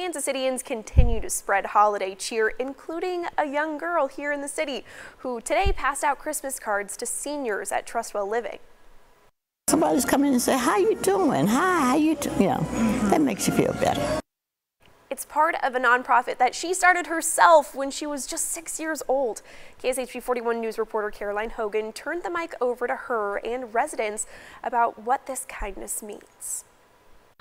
Kansas Cityans continue to spread holiday cheer, including a young girl here in the city who today passed out Christmas cards to seniors at Trustwell Living. Somebody's come in and say, "How you doing? Hi, how you doing?" You know, that makes you feel better. It's part of a nonprofit that she started herself when she was just six years old. KSHB 41 News reporter Caroline Hogan turned the mic over to her and residents about what this kindness means.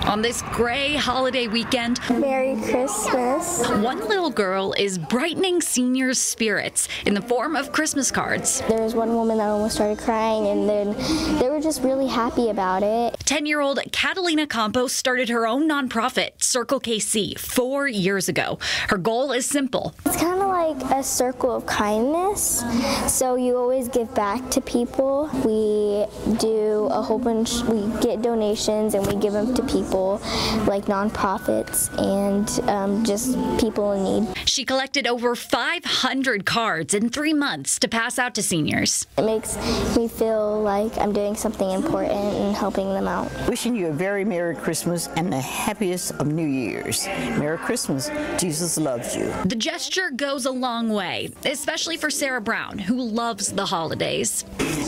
On this gray holiday weekend, Merry Christmas. one little girl is brightening seniors' spirits in the form of Christmas cards. There was one woman that almost started crying, and then they were just really happy about it. 10 year old Catalina Campos started her own nonprofit, Circul KC, four years ago. Her goal is simple It's kind of like a circle of kindness. So you always give back to people. We do a whole bunch, we get donations and we give them to people like nonprofits and um, just people in need. She collected over 500 cards in three months to pass out to seniors. It makes me feel like I'm doing something important and helping them out. Wishing you a very Merry Christmas and the happiest of New Years. Merry Christmas. Jesus loves you. The gesture goes a long way, especially for Sarah Brown, who loves the holidays.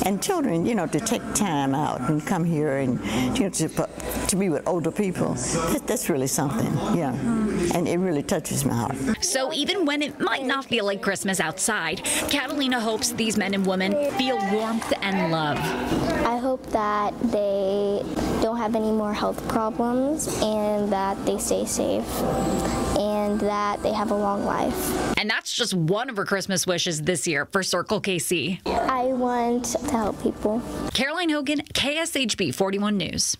And children, you know, to take time out and come here and you know to, to be with older people, that, that's really something. Yeah, and it really touches my heart. So even when it might not feel like Christmas outside, Catalina hopes these men and women feel warmth and love. I hope that they don't have any more health problems and that they stay safe and that they have a long life. And that's just one of her Christmas wishes this year for Circul KC. I want to help people. Caroline Hogan, KSHB 41 News.